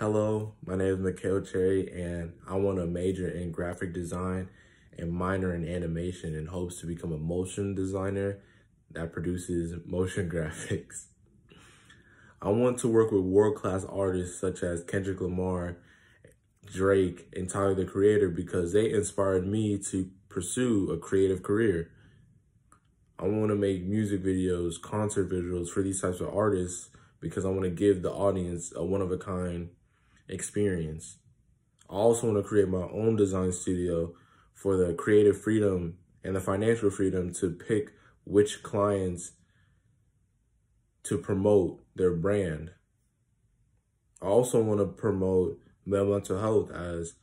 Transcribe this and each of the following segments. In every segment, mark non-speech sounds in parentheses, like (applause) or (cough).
Hello, my name is Mikhail Chery and I want to major in graphic design and minor in animation in hopes to become a motion designer that produces motion (laughs) graphics. I want to work with world-class artists such as Kendrick Lamar, Drake, and Tyler the Creator because they inspired me to pursue a creative career. I want to make music videos, concert visuals for these types of artists because I want to give the audience a one-of-a-kind experience. I also want to create my own design studio for the creative freedom and the financial freedom to pick which clients to promote their brand. I also want to promote mental health as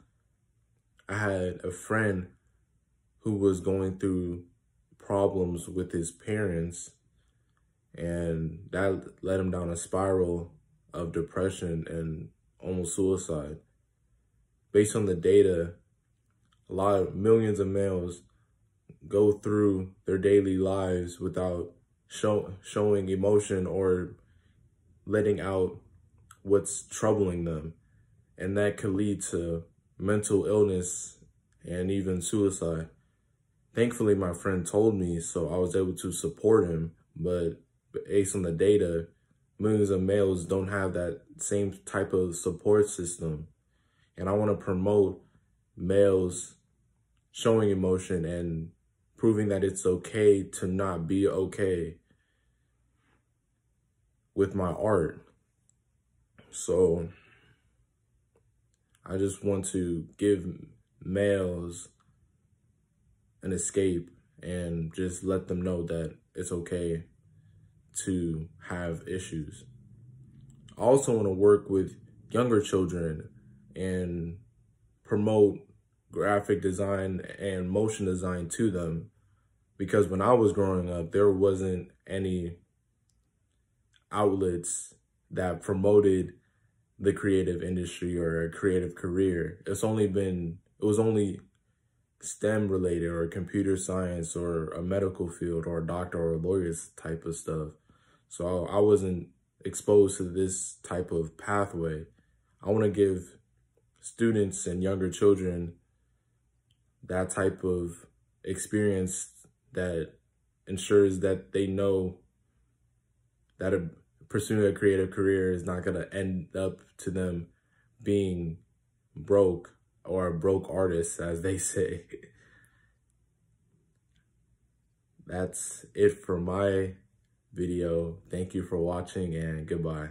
I had a friend who was going through problems with his parents and that led him down a spiral of depression and almost suicide. Based on the data, a lot of millions of males go through their daily lives without show, showing emotion or letting out what's troubling them. And that could lead to mental illness and even suicide. Thankfully, my friend told me, so I was able to support him. But based on the data, millions of males don't have that same type of support system. And I want to promote males showing emotion and proving that it's okay to not be okay with my art. So I just want to give males an escape and just let them know that it's okay to have issues. I also want to work with younger children and promote graphic design and motion design to them because when I was growing up, there wasn't any outlets that promoted the creative industry or a creative career. It's only been, it was only STEM related or computer science or a medical field or a doctor or a lawyer's type of stuff. So I wasn't exposed to this type of pathway. I want to give students and younger children that type of experience that ensures that they know that a, pursuing a creative career is not going to end up to them being broke or a broke artist, as they (laughs) say. That's it for my video. Thank you for watching and goodbye.